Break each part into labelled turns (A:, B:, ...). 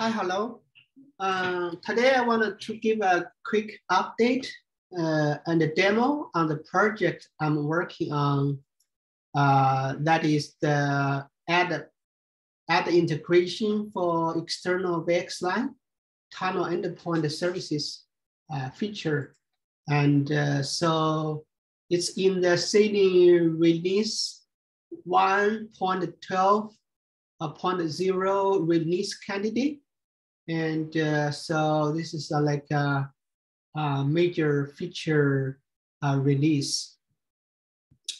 A: Hi, hello. Uh, today I wanted to give a quick update uh, and a demo on the project I'm working on. Uh, that is the add, add integration for external VXLAN tunnel endpoint services uh, feature. And uh, so it's in the Cilium release 1.12 0 release candidate. And uh, so this is uh, like a, a, major feature uh, release.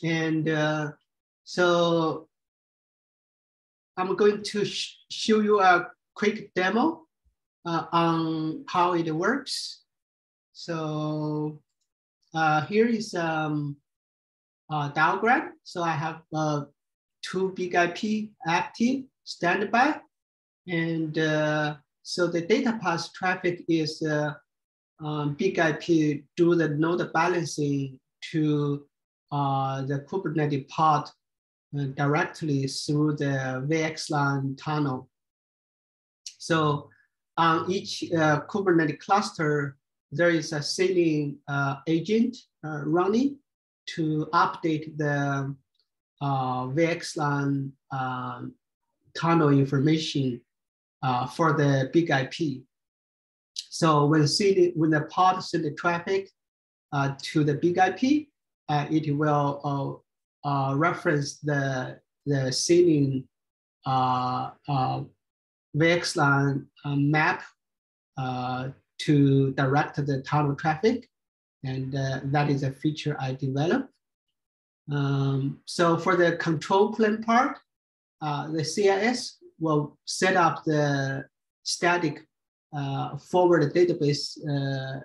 A: And uh, so I'm going to sh show you a quick demo uh, on how it works. So uh, here is um, a diagram. So I have two big IP active standby. And uh, so the data path traffic is uh, um, big IP do the node balancing to uh, the Kubernetes pod uh, directly through the VXLAN tunnel. So on each uh, Kubernetes cluster, there is a Cilium uh, agent running to update the uh, VXLAN um, tunnel information uh, for the big IP. So when, CD, when the pod send the traffic uh, to the big IP, uh, it will uh, uh, reference the, the Cilium uh, VXLAN map to direct the tunnel traffic. And that is a feature I developed. Um, so for the control plane part, uh, the CIS will set up the static uh, forward database uh,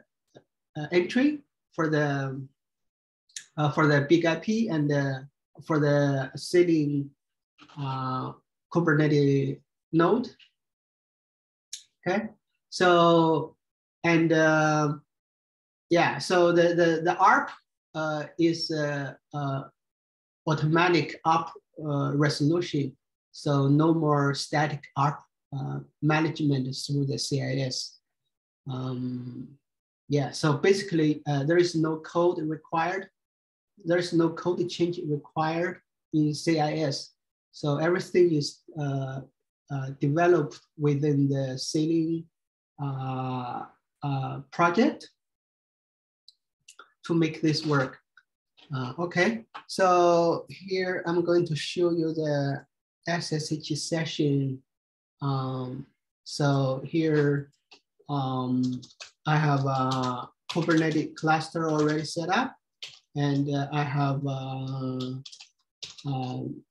A: uh entry for the uh, for the big IP and the, for the uh, Kubernetes node. Okay, so and yeah, so the the the ARP is automatic up resolution so no more static ARP uh, management through the CIS. Um, yeah, so basically uh, there is no code required. There is no code change required in CIS. So everything is uh, uh developed within the Cilium uh, uh, project to make this work. okay, so here I'm going to show you the SSH session. Um, so here um, I have a Kubernetes cluster already set up and uh, I have uh, um,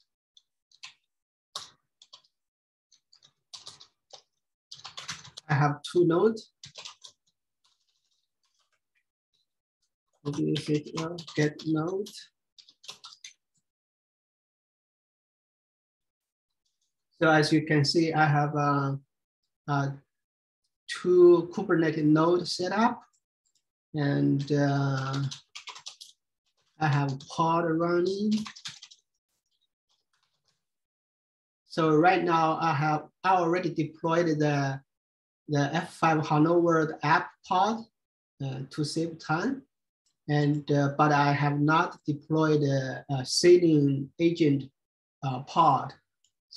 A: I have two nodes. Get node. So as you can see, I have uh, uh, two Kubernetes nodes set up and uh, I have pod running. So right now I have I already deployed the, the F5 Hello World app pod uh, to save time. And, uh, but I have not deployed a, a Cilium agent uh, pod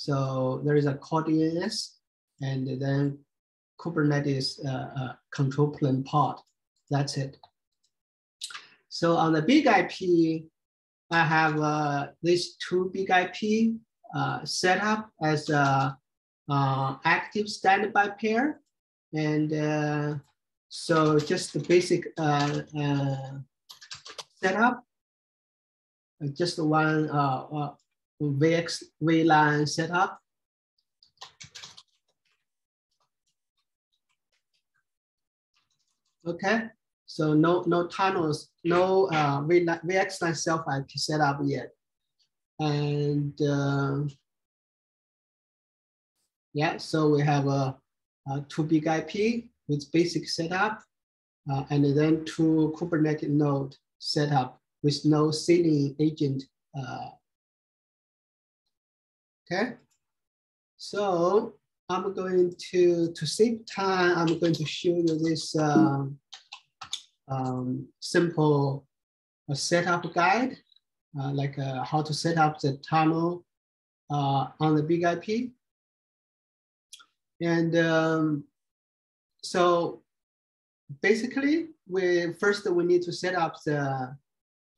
A: so there is a core DNS and then Kubernetes uh, uh, control plane pod. That's it. So on the big IP, I have uh, these two big IP uh, set up as a uh, active standby pair. And uh, so just the basic setup, just one VX VLAN setup. Okay, so no no tunnels, no uh, VXLAN self IP setup yet. And uh, yeah, so we have a, a two big IP with basic setup, uh, and then two Kubernetes node setup with no Cilium agent uh, Okay, so I'm going to, to save time, I'm going to show you this um, um, simple uh, setup guide, uh, like uh, how to set up the tunnel uh, on the big IP. And um, so basically, we first we need to set up the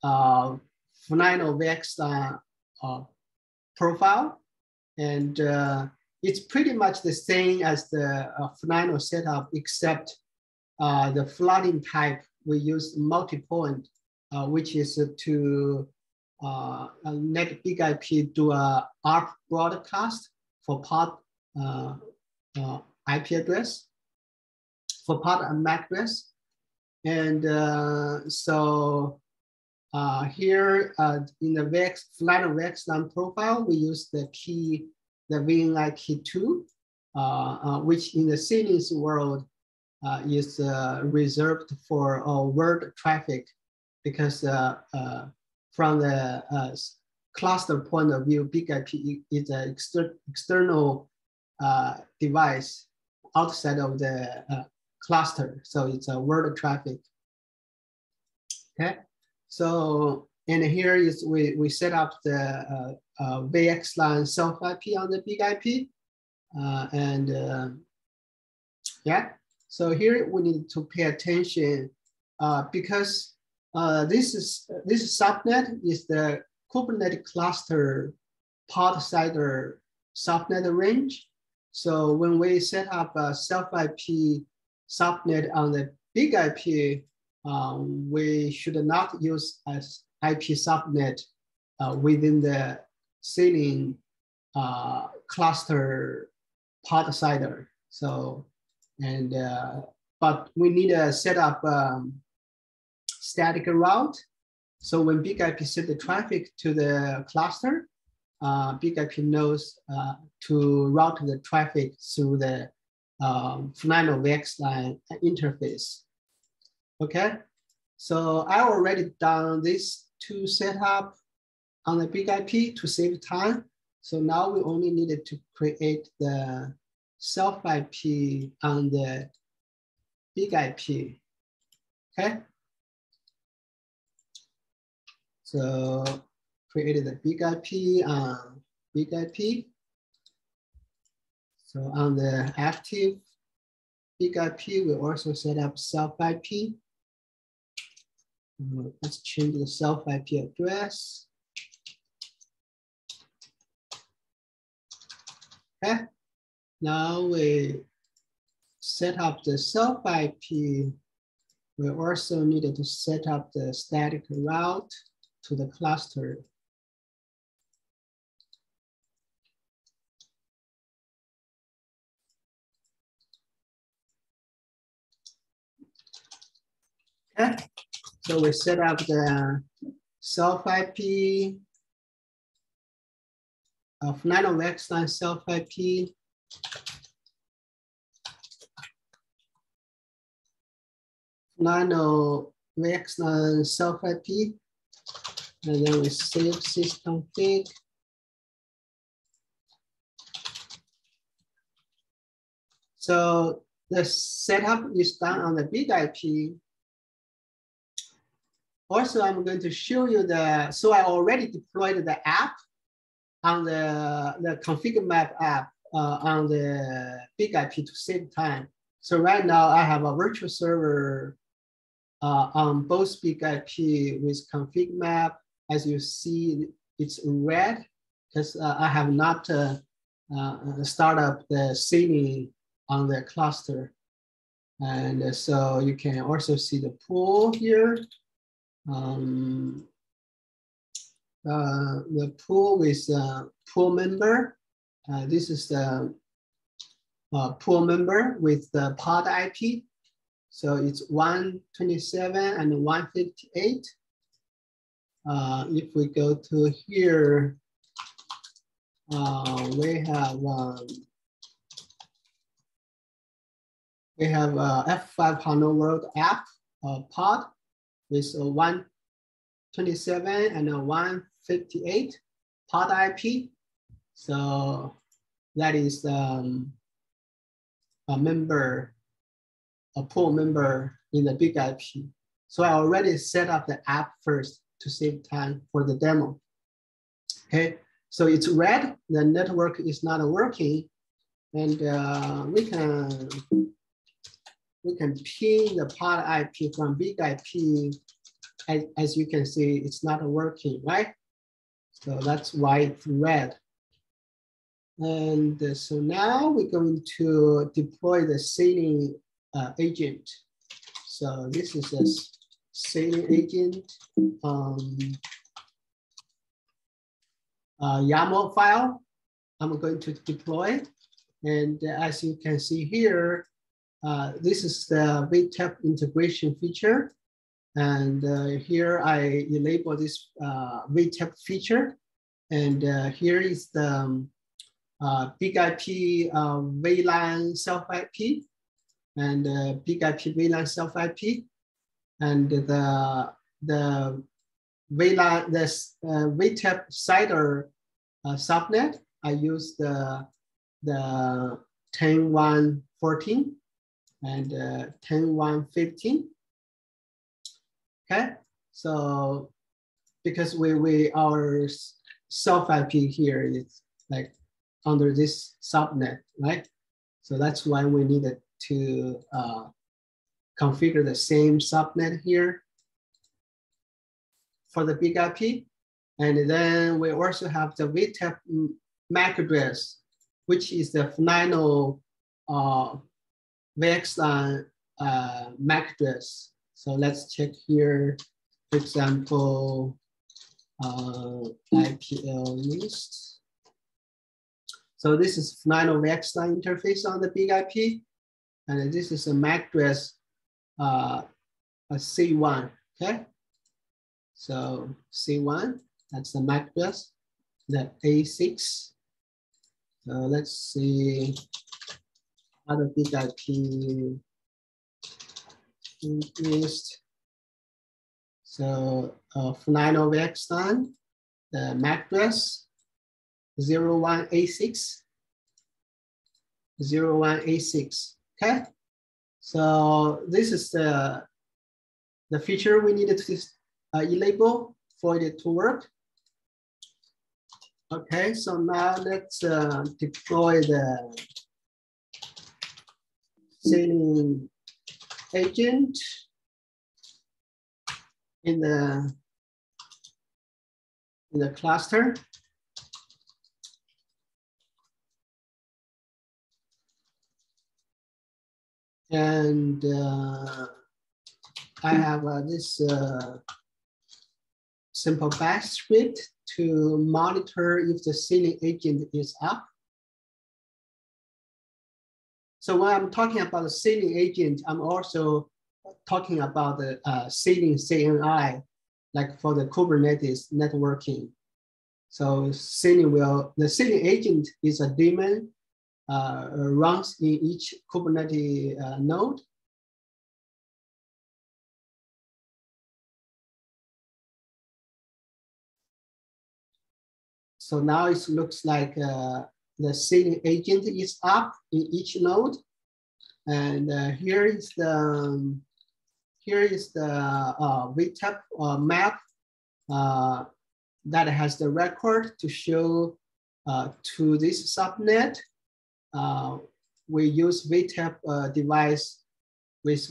A: uh, flannel VXLAN uh, profile. And uh, it's pretty much the same as the uh, flannel setup, except uh, the flooding type, we use multi-point, uh, which is to uh, let big IP do a ARP broadcast for part uh, uh, IP address, for part MAC address. And uh, so uh, here uh, in the VX, flannel VXLAN profile, we use the key, the VNI key two, uh, uh, which in the CNIS world uh, is uh, reserved for word traffic because from the cluster point of view, Big IP is an exter external device outside of the cluster. So it's a word traffic. Okay. So, and here is we, we set up the uh, uh, VXLAN self IP on the big IP. Uh, and uh, yeah, so here we need to pay attention uh, because uh, this is this subnet is the Kubernetes cluster pod CIDR subnet range. So when we set up a self IP subnet on the big IP, um, we should not use as IP subnet uh, within the Cilium uh, cluster pod CIDR. So, and, uh, but we need to set up um, static route. So when Big IP send the traffic to the cluster, uh, Big IP knows uh, to route the traffic through the um, VXLAN interface. Okay, so I already done this two setup on the big IP to save time. So now we only needed to create the self IP on the big IP. Okay. So created the big IP on big IP. So on the active big IP, we also set up self IP. Uh, let's change the self IP address. Okay, now we set up the self IP. We also needed to set up the static route to the cluster. Okay. So we set up the self IP of Nano VXLAN self IP. Nano VXLAN self IP. And then we save sysconfig. So the setup is done on the big IP also, I'm going to show you the, so I already deployed the app on the, the config map app uh, on the big IP to save time. So right now I have a virtual server uh, on both big IP with config map. As you see, it's red because uh, I have not uh, uh, start up the Cilium on the cluster. And so you can also see the pool here um, uh, the pool with uh, pool member. Uh, this is the uh, pool member with the pod IP. So it's 127 and 158. Uh, if we go to here, uh, we have um, we have a F5 Hello World app uh, pod with a 127 and a 158 pod IP. So that is um, a member, a pool member in the big IP. So I already set up the app first to save time for the demo. Okay, so it's red, the network is not working, and uh, we can we can ping the pod IP from big IP. As, as you can see, it's not working, right? So that's why it's red. And so now we're going to deploy the Cilium uh, agent. So this is a Cilium agent um, uh, YAML file I'm going to deploy. And as you can see here, uh, this is the VTEP integration feature. And uh, here I enable this uh, VTEP feature. And uh, here is the um, uh, big IP VLAN self IP and uh, big IP VLAN self IP. And the, the VLAN, this uh, VTEP CIDR uh, subnet, I use the, the 10.1.14 and uh, 10.1.15. Okay, so because we, we our self IP here is like under this subnet, right? So that's why we needed to uh, configure the same subnet here for the big IP. And then we also have the VTEP MAC address, which is the final uh, VXLAN uh, MAC address. So let's check here, for example, uh, IPL list. So this is Nano VXLAN interface on the big IP. And this is a MAC address, uh, a C1, okay? So C1, that's the MAC address, the A6. So let's see other big IP list. So uh, Nano VXLAN, the MAC address, 0186, 0186, okay? So this is the, the feature we needed to uh, enable for it to work. Okay, so now let's uh, deploy the Cilium agent in the in the cluster. And uh, I have uh, this uh, simple bash script to monitor if the Cilium agent is up. So when I'm talking about the Cilium agent, I'm also talking about the uh, Cilium CNI, like for the Kubernetes networking. So Cilium will, the Cilium agent is a daemon uh, runs in each Kubernetes uh, node. So now it looks like uh, the Cilium agent is up in each node. And uh, here is the um, here is the uh, VTEP uh, map uh, that has the record to show uh, to this subnet uh, we use VTEP uh, device with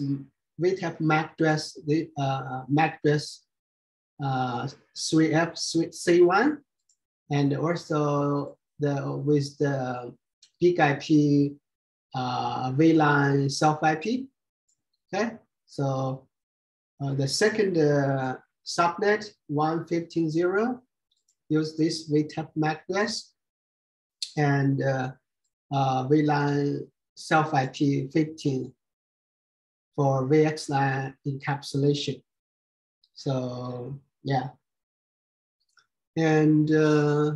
A: VTEP MAC address, the MAC address uh, 3F C1, and also the with the big IP uh, VLAN self IP. Okay, so uh, the second uh, subnet 115.0 use this VTEP MAC address, and uh, uh, VLAN self IP 15 for VXLAN encapsulation. So yeah. And uh,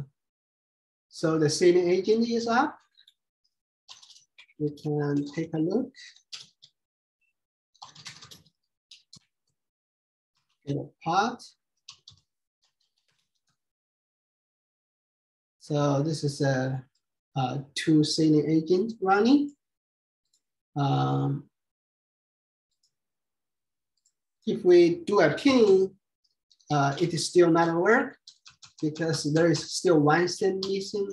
A: so the Cilium agent is up. We can take a look. Get a part. So this is a uh, two Cilium agent running. Um, if we do a ping, uh, it is still not work because there is still one cent missing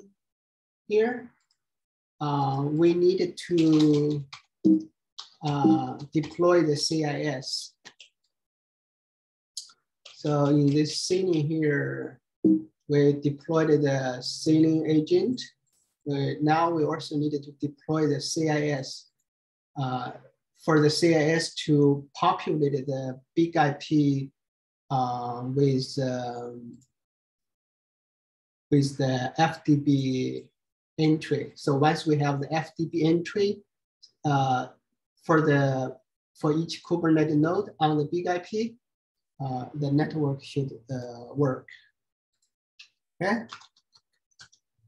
A: here. Uh, we needed to uh, deploy the CIS. So in this scene here, we deployed the Cilium agent. We, now we also needed to deploy the CIS uh, for the CIS to populate the big IP uh, with, um, with the FDB entry. So once we have the FDB entry uh, for the for each Kubernetes node on the big IP, uh, the network should uh, work. Okay.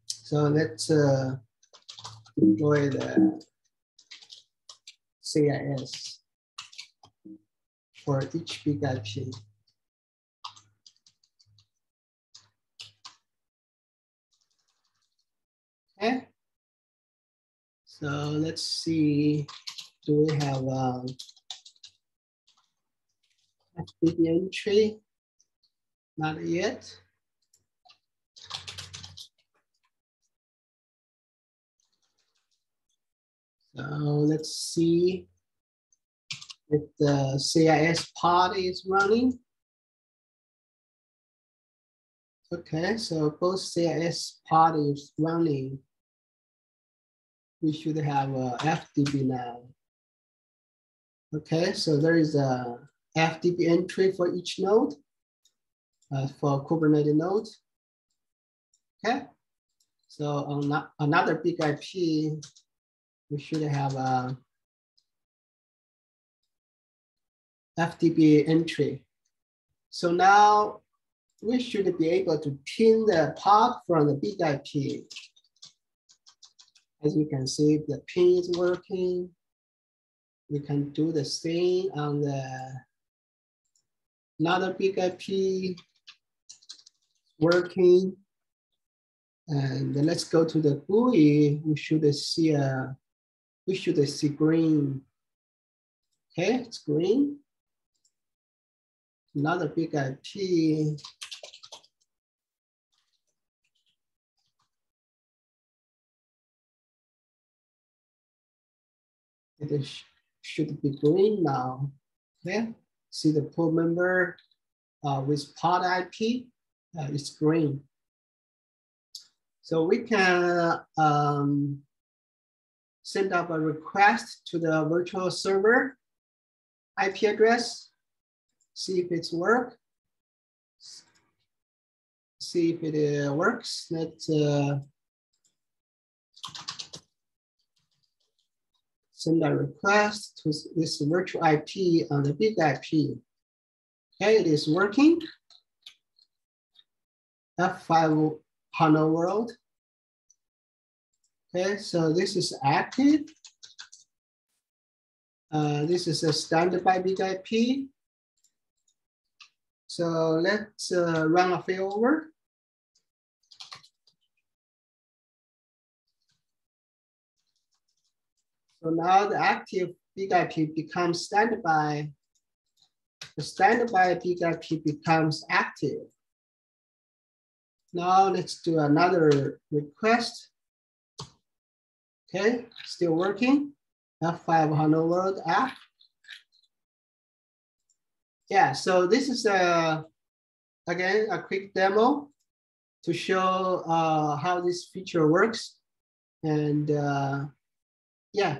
A: So let's uh, enjoy the CIS for each big IP. Okay. So let's see, do we have um, FDB entry? Not yet. So let's see if the CIS pod is running. Okay, so both CIS pod is running. We should have a FDB now. Okay, so there is a FDB entry for each node uh, for Kubernetes node. Okay, so on another big IP, we should have a FDB entry. So now we should be able to ping the pod from the big IP. As you can see, the ping is working. We can do the same on the another big IP working. And let's go to the GUI. We should see a we should see green. Okay, it's green. Another big IP. Should be green now. Okay, see the pool member uh, with pod IP, uh, it's green. So we can um, send up a request to the virtual server IP address, see if it's work, see if it uh, works. Let's uh, send a request to this virtual IP on the big IP. Okay, it is working. F5 Hello World. Okay, so this is active. Uh, this is a standby big IP. So let's uh, run a failover. So now the active big IP becomes standby. The standby big IP becomes active. Now let's do another request. Okay, still working. F5 Hello World app. Yeah, so this is a, again, a quick demo to show uh, how this feature works. And uh, yeah,